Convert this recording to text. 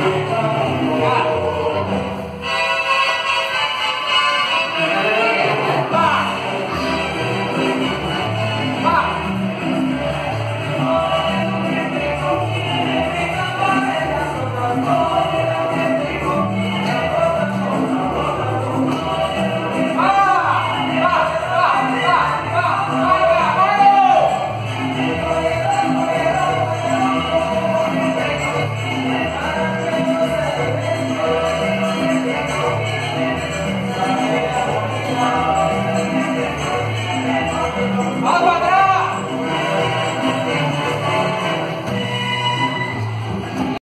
Bye. Uh -huh.